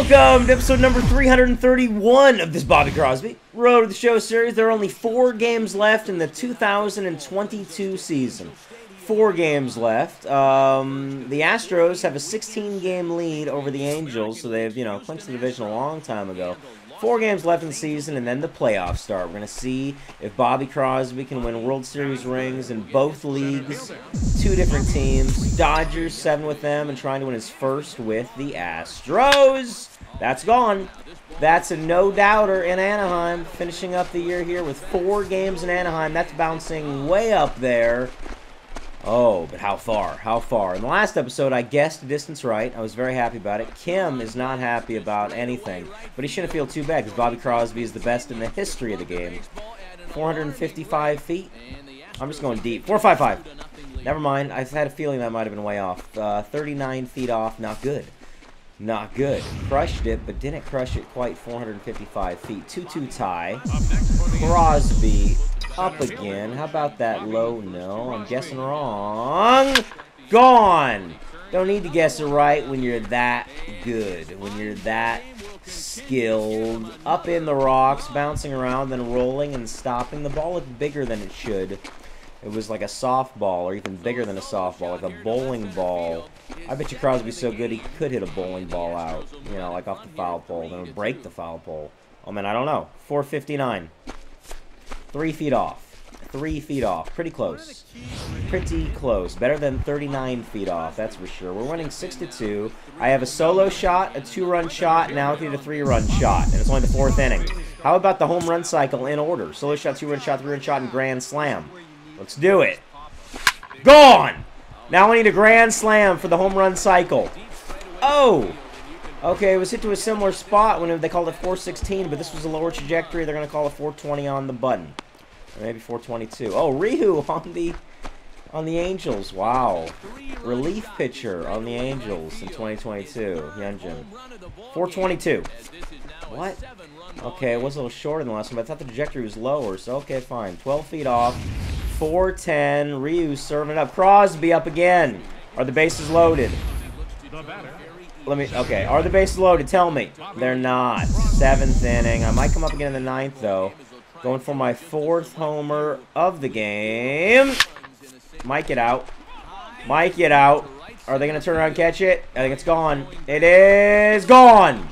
Welcome to episode number 331 of this Bobby Crosby Road to the Show series. There are only four games left in the 2022 season. Four games left. Um, the Astros have a 16-game lead over the Angels, so they've, you know, clinched the division a long time ago. Four games left in the season, and then the playoffs start. We're going to see if Bobby Crosby can win World Series rings in both leagues. Two different teams. Dodgers, seven with them, and trying to win his first with the Astros. That's gone. That's a no-doubter in Anaheim, finishing up the year here with four games in Anaheim. That's bouncing way up there. Oh, but how far? How far? In the last episode, I guessed the distance right. I was very happy about it. Kim is not happy about anything. But he shouldn't feel too bad because Bobby Crosby is the best in the history of the game. 455 feet? I'm just going deep. 455. Never mind. I had a feeling that might have been way off. Uh, 39 feet off. Not good. Not good. Crushed it, but didn't crush it quite 455 feet. 2-2 tie. Crosby up again. How about that low? No, I'm guessing wrong. Gone! Don't need to guess it right when you're that good. When you're that skilled. Up in the rocks, bouncing around, then rolling and stopping. The ball looked bigger than it should. It was like a softball, or even bigger than a softball, like a bowling ball. I bet you Crosby's so good he could hit a bowling ball out, you know, like off the foul pole, then break the foul pole. Oh man, I don't know. 459. Three feet off. Three feet off. Pretty close. Pretty close. Better than 39 feet off, that's for sure. We're winning 6 to 2. I have a solo shot, a two-run shot, now I need a three-run shot, and it's only the fourth inning. How about the home run cycle in order? Solo shot, two-run shot, three-run shot, and grand slam. Let's do it. Gone! Now I need a grand slam for the home run cycle. Oh! Okay, it was hit to a similar spot when they called it 416, but this was a lower trajectory. They're going to call it 420 on the button. Or maybe 422. Oh, Ryu on the on the Angels. Wow. Relief pitcher on the Angels in 2022. Hyunjin. 422. What? Okay, it was a little shorter than the last one, but I thought the trajectory was lower, so okay, fine. 12 feet off. 410. Ryu serving up. Crosby up again. Are the bases loaded? Let me, okay, are the bases loaded? Tell me. They're not. Seventh inning. I might come up again in the ninth, though. Going for my fourth homer of the game. Might get out. Might get out. Are they going to turn around and catch it? I think it's gone. It is gone.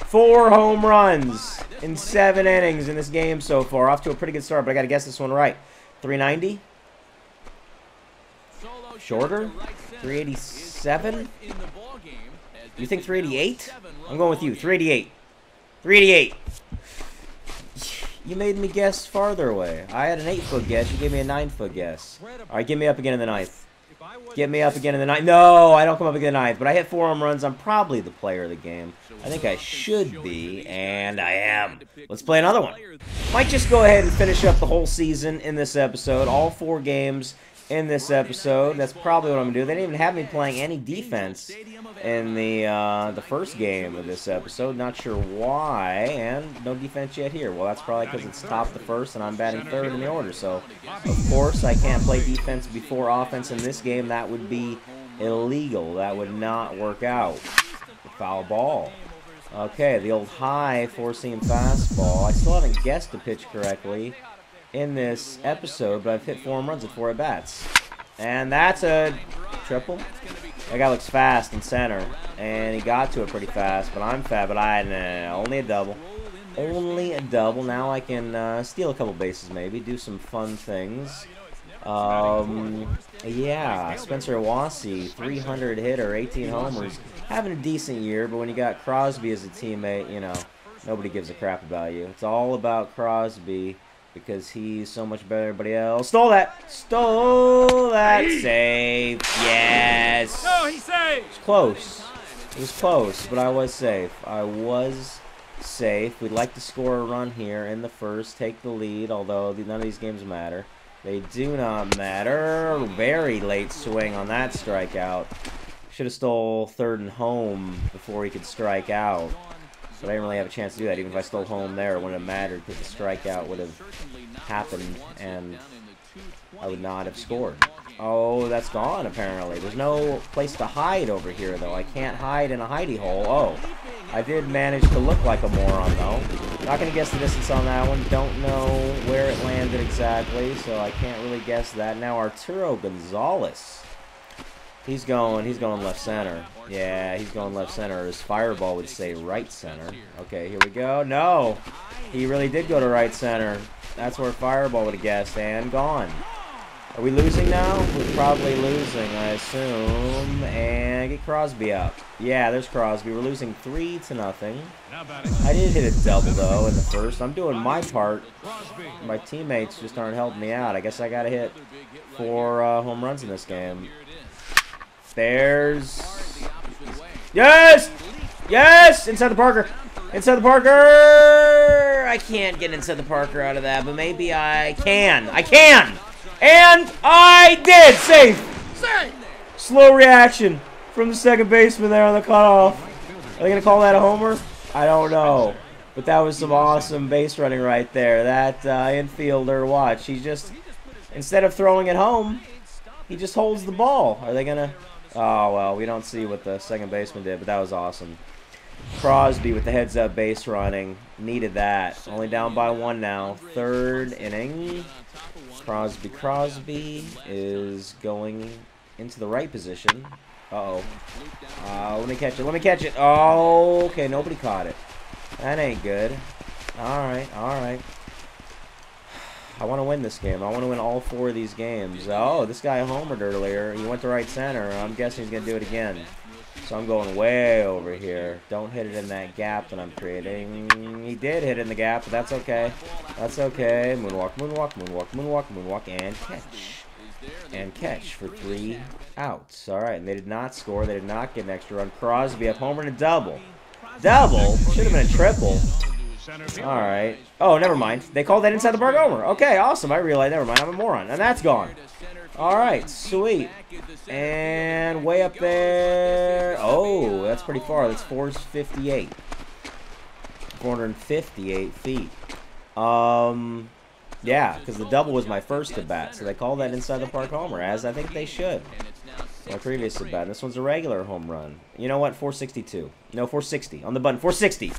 Four home runs in seven innings in this game so far. Off to a pretty good start, but I got to guess this one right. 390? Shorter? 387? You think 388? I'm going with you. 388. 388. You made me guess farther away. I had an 8-foot guess. You gave me a 9-foot guess. All right, get me up again in the ninth. Get me up again in the ninth. No, I don't come up again in the ninth. But I hit four home runs. I'm probably the player of the game. I think I should be, and I am. Let's play another one. Might just go ahead and finish up the whole season in this episode. All four games in this episode. That's probably what I'm to do. They didn't even have me playing any defense in the uh, the first game of this episode. Not sure why, and no defense yet here. Well, that's probably because it's top the first, and I'm batting third in the order. So, of course, I can't play defense before offense in this game. That would be illegal. That would not work out. Foul ball. Okay, the old high four-seam fastball. I still haven't guessed the pitch correctly in this episode, but I've hit four home runs at four at-bats. And that's a triple. That guy looks fast in center, and he got to it pretty fast, but I'm fat, but I nah, only a double. Only a double. Now I can uh, steal a couple bases, maybe, do some fun things. Um, yeah, Spencer Owasi, 300 hitter, 18 homers, having a decent year, but when you got Crosby as a teammate, you know, nobody gives a crap about you. It's all about Crosby because he's so much better than everybody else. Stole that! Stole that! save! Yes! No, he's safe! It's close. It was close, but I was safe. I was safe. We'd like to score a run here in the first, take the lead, although none of these games matter. They do not matter. Very late swing on that strikeout. Should have stole third and home before he could strike out. But I didn't really have a chance to do that. Even if I stole home there, it wouldn't have mattered because the strikeout would have happened and I would not have scored. Oh, that's gone apparently. There's no place to hide over here though. I can't hide in a hidey hole. Oh. I did manage to look like a moron, though. Not going to guess the distance on that one. Don't know where it landed exactly, so I can't really guess that. Now Arturo Gonzalez. He's going, he's going left center. Yeah, he's going left center. His fireball would say right center. Okay, here we go. No, he really did go to right center. That's where fireball would have guessed, and gone. Are we losing now? We're probably losing, I assume. And get Crosby up. Yeah, there's Crosby. We're losing three to nothing. I did hit a double, though, in the first. I'm doing my part. My teammates just aren't helping me out. I guess I got to hit four uh, home runs in this game. There's... Yes! Yes! Inside the Parker! Inside the Parker! I can't get inside the Parker out of that, but maybe I can. I can! And I did! Safe! Slow reaction from the second baseman there on the cutoff. Are they going to call that a homer? I don't know. But that was some awesome base running right there. That uh, infielder, watch, he just, instead of throwing it home, he just holds the ball. Are they going to... Oh, well, we don't see what the second baseman did, but that was awesome. Crosby with the heads-up base running. Needed that. Only down by one now. Third inning. Crosby Crosby is going into the right position. Uh-oh. Uh, let me catch it. Let me catch it. Oh, okay. Nobody caught it. That ain't good. All right. All right. I want to win this game. I want to win all four of these games. Oh, this guy homered earlier. He went to right center. I'm guessing he's going to do it again. So I'm going way over here. Don't hit it in that gap that I'm creating. He did hit it in the gap, but that's okay. That's okay. Moonwalk, moonwalk, moonwalk, moonwalk, moonwalk, and catch. And catch for three outs. All right, and they did not score. They did not get an extra run. Crosby up homer and a double. Double? Should have been a triple. All right. Oh, never mind. They called that inside the park homer. Okay, awesome. I realized. Never mind. I'm a moron. And that's gone. All right, sweet. And way up there. Oh, that's pretty far. That's 458. 458 feet. Um, yeah, because the double was my first at bat, so they call that inside the park homer, as I think they should. My previous at bat. This one's a regular home run. You know what? 462. No, 460. On the button. 460.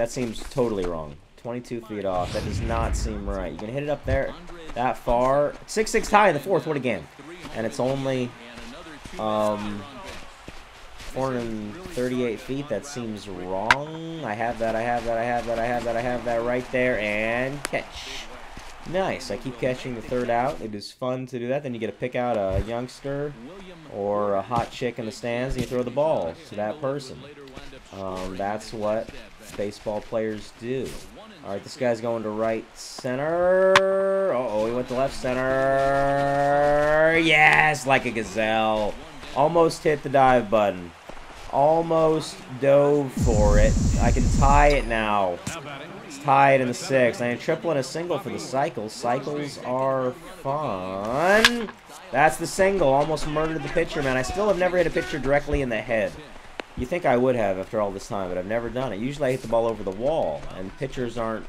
That seems totally wrong. 22 feet off. That does not seem right. You can hit it up there that far. 6-6 tie in the fourth. What a game. And it's only um, 438 feet. That seems wrong. I have that, I have that, I have that, I have that, I have that right there. And catch. Nice. I keep catching the third out. It is fun to do that. Then you get to pick out a youngster or a hot chick in the stands and you throw the ball to that person. Um, that's what baseball players do. All right, this guy's going to right center. Uh oh he went to left center. Yes, like a gazelle. Almost hit the dive button. Almost dove for it. I can tie it now. It's tied in the sixth. I need a triple and a single for the cycle. Cycles are fun. That's the single. Almost murdered the pitcher, man. I still have never hit a pitcher directly in the head. You think I would have after all this time, but I've never done it. Usually I hit the ball over the wall, and pitchers aren't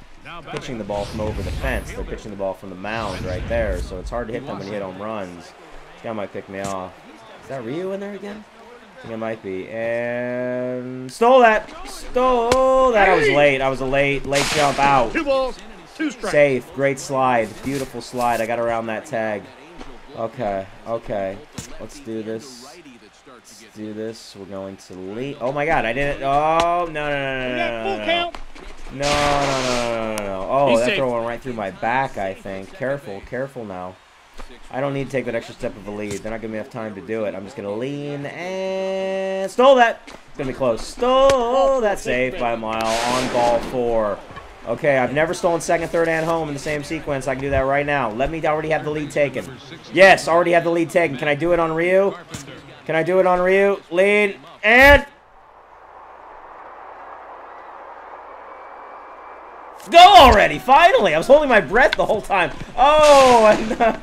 pitching the ball from over the fence. They're pitching the ball from the mound right there, so it's hard to hit them when you hit home runs. This guy might pick me off. Is that Ryu in there again? I think it might be. And stole that. Stole that. I was late. I was a late, late jump out. Two balls, two strikes. Safe. Great slide. Beautiful slide. I got around that tag. Okay. Okay. Let's do this. Let's do this. We're going to lead. Oh my God! I didn't. Oh no no no no no no no. No no no no no no. Oh, that's throwing right through my back. I think. Careful, careful now. I don't need to take that extra step of a lead. They're not giving me enough time to do it. I'm just gonna lean and stole that. It's gonna be close. Stole that save by a mile on ball four. Okay, I've never stolen second, third, and home in the same sequence. I can do that right now. Let me already have the lead taken. Yes, already have the lead taken. Can I do it on Ryu? Can I do it on Ryu? Lead and go already! Finally, I was holding my breath the whole time. Oh, and, uh,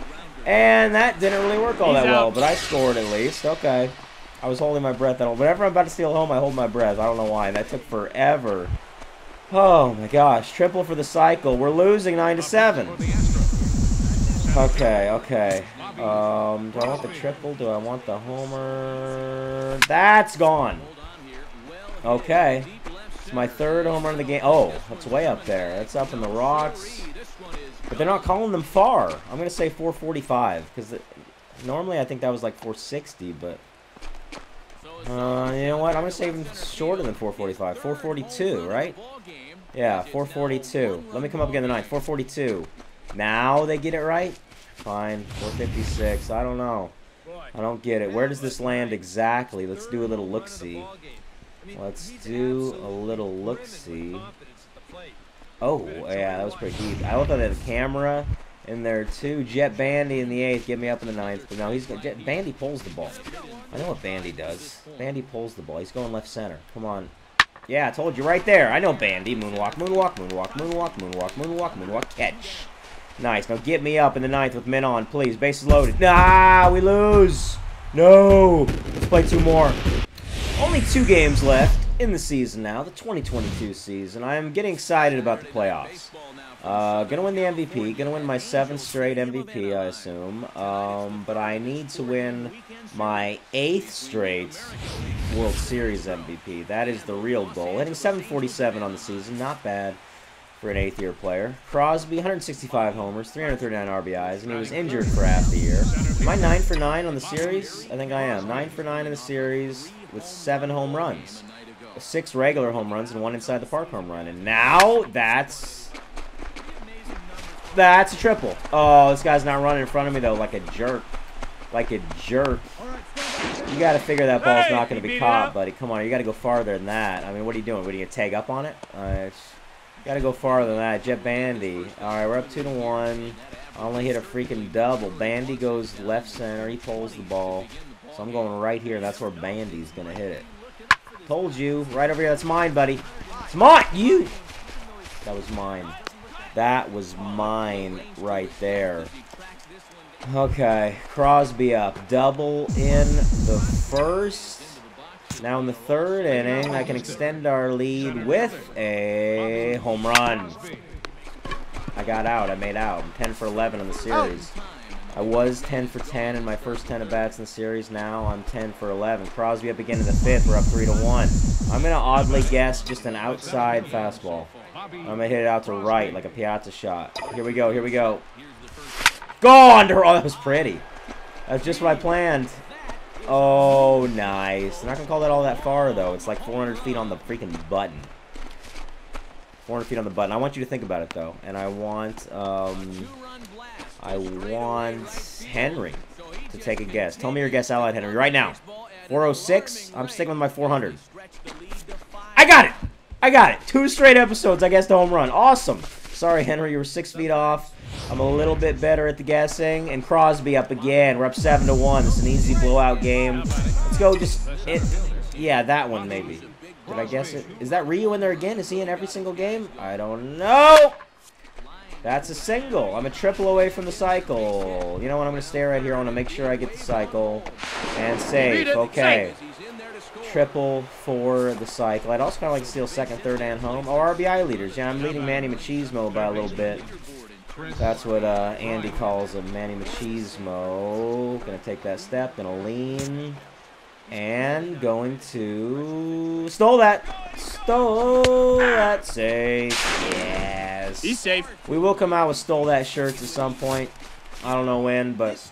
and that didn't really work all that well, but I scored at least. Okay, I was holding my breath. Whenever I'm about to steal home, I hold my breath. I don't know why. That took forever. Oh my gosh, triple for the cycle. We're losing nine to seven. Okay, okay. Um, do I want the triple? Do I want the homer? That's gone. Okay. It's my third home run of the game. Oh, that's way up there. That's up in the rocks. But they're not calling them far. I'm going to say 445 because normally I think that was like 460, but uh, you know what? I'm going to say even shorter than 445. 442, right? Yeah, 442. Let me come up again ninth. 442. Now they get it right? Fine. 456. I don't know. I don't get it. Where does this land exactly? Let's do a little look-see. Let's do a little look-see. Oh, yeah, that was pretty deep. I thought they had a camera in there too. Jett Bandy in the eighth, get me up in the ninth. But no, he's Jett Bandy pulls the ball. I know what Bandy does. Bandy pulls the ball. He's going left center. Come on. Yeah, I told you right there. I know Bandy. Moonwalk, moonwalk, moonwalk, moonwalk, moonwalk, moonwalk, moonwalk, catch. Nice. Now get me up in the ninth with men on, please. Bases loaded. Nah, we lose. No. Let's play two more. Only two games left in the season now, the 2022 season. I am getting excited about the playoffs. Uh, gonna win the MVP. Gonna win my seventh straight MVP, I assume. Um, but I need to win my eighth straight World Series MVP. That is the real goal. Hitting 747 on the season, not bad for an eighth-year player. Crosby, 165 homers, 339 RBIs, and he was injured for half the year. Am I 9 for 9 on the series? I think I am. 9 for 9 in the series with 7 home runs. 6 regular home runs and 1 inside the park home run. And now that's... That's a triple. Oh, this guy's not running in front of me, though, like a jerk. Like a jerk. You got to figure that ball's not going to be caught, buddy. Come on, you got to go farther than that. I mean, what are you doing? What are you going to tag up on it? Uh, Gotta go farther than that. Jett Bandy. Alright, we're up 2 to 1. I only hit a freaking double. Bandy goes left center. He pulls the ball. So I'm going right here. That's where Bandy's gonna hit it. Told you. Right over here. That's mine, buddy. It's mine! You! That was mine. That was mine right there. Okay. Crosby up. Double in the first. Now in the third inning, I can extend our lead with a home run. I got out. I made out. I'm 10 for 11 in the series. I was 10 for 10 in my first 10 at bats in the series. Now I'm 10 for 11. Crosby up again in the fifth. We're up 3 to 1. I'm going to oddly guess just an outside fastball. I'm going to hit it out to right like a Piazza shot. Here we go. Here we go. Gone! Oh, that was pretty. That's just what I planned. Oh, nice. I'm not to call that all that far, though. It's like 400 feet on the freaking button. 400 feet on the button. I want you to think about it, though. And I want, um... I want Henry to take a guess. Tell me your guess, Allied Henry, right now. 406? I'm sticking with my 400. I got it! I got it. Two straight episodes, I guess, the home run. Awesome. Sorry, Henry, you were six feet off. I'm a little bit better at the guessing. And Crosby up again. We're up 7 to one. It's an easy blowout game. Let's go just... It, yeah, that one maybe. Did I guess it? Is that Ryu in there again? Is he in every single game? I don't know. That's a single. I'm a triple away from the cycle. You know what? I'm going to stay right here. I want to make sure I get the cycle. And save. Okay. Triple for the cycle. I'd also kind of like to steal second, third, and home. Oh, RBI leaders. Yeah, I'm leading Manny Machismo by a little bit. That's what uh, Andy calls a Manny Machismo. Gonna take that step, gonna lean. And going to... Stole that! Stole that safe. Yes. He's safe. We will come out with Stole That shirts at some point. I don't know when, but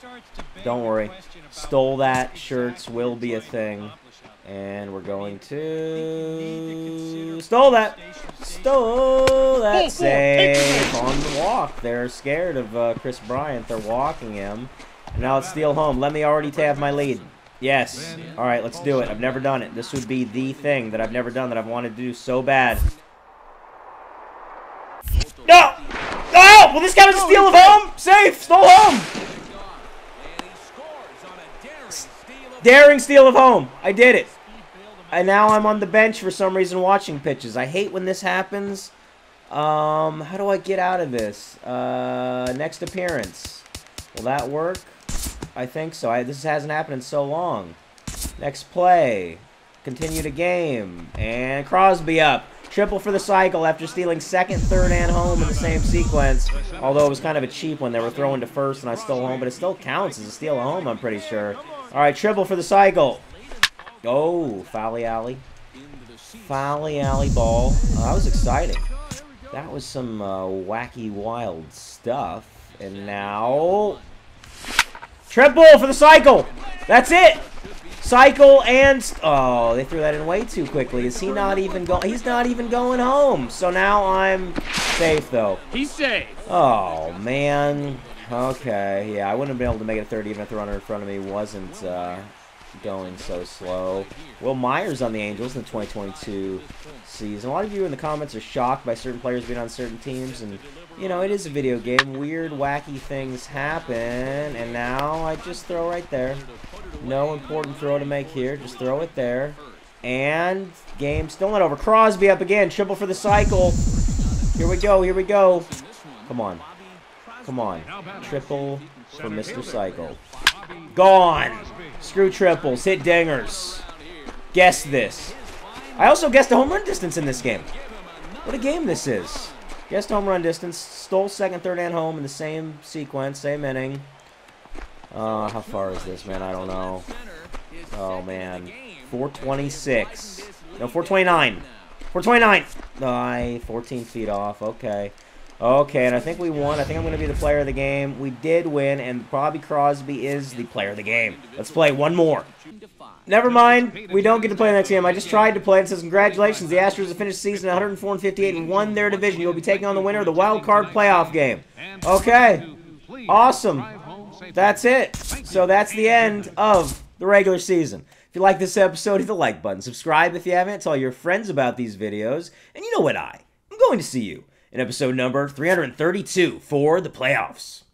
don't worry. Stole That shirts will be a thing. And we're going to... Stole that! Stole that save on the walk. They're scared of uh, Kris Bryant. They're walking him. And now let's steal home. Let me already have my lead. Yes. All right, let's do it. I've never done it. This would be the thing that I've never done that I've wanted to do so bad. No! Oh! Well, this guy was a steal of home! Safe! Stole home! Daring steal of home. I did it. And now I'm on the bench for some reason watching pitches. I hate when this happens. Um, how do I get out of this? Uh, next appearance. Will that work? I think so. I, this hasn't happened in so long. Next play. Continue the game. And Crosby up. Triple for the cycle after stealing second, third, and home in the same sequence. Although it was kind of a cheap one. They were throwing to first and I stole home. But it still counts as a steal home, I'm pretty sure. All right, triple for the cycle. Oh, Folly Alley. Folly Alley Ball. Oh, that was exciting. That was some uh, wacky, wild stuff. And now... Triple for the cycle! That's it! Cycle and... Oh, they threw that in way too quickly. Is he not even going... He's not even going home. So now I'm safe, though. He's safe. Oh, man. Okay, yeah, I wouldn't have been able to make it 30 even if the runner in front of me wasn't uh, going so slow. Wil Myers on the Angels in the 2022 season. A lot of you in the comments are shocked by certain players being on certain teams, and, you know, it is a video game. Weird, wacky things happen, and now I just throw right there. No important throw to make here. Just throw it there. And game still not over. Crosby up again. Triple for the cycle. Here we go. Here we go. Come on. Come on. Triple for Mr. Cycle. Gone. Screw triples. Hit dingers. Guess this. I also guessed the home run distance in this game. What a game this is. Guessed home run distance. Stole second, third, and home in the same sequence, same inning. Uh, how far is this, man? I don't know. Oh, man. 426. No, 429. 429. Aye, 14 feet off. Okay. Okay, and I think we won. I think I'm going to be the player of the game. We did win, and Bobby Crosby is the player of the game. Let's play one more. Never mind. We don't get to play the next game. I just tried to play. It says, congratulations. The Astros have finished season 104 and 58 and won their division. You'll be taking on the winner of the wild card playoff game. Okay. Awesome. That's it. So that's the end of the regular season. If you like this episode, hit the like button. Subscribe if you haven't. Tell your friends about these videos. And you know what I? I'm going to see you in episode number 332 for the playoffs.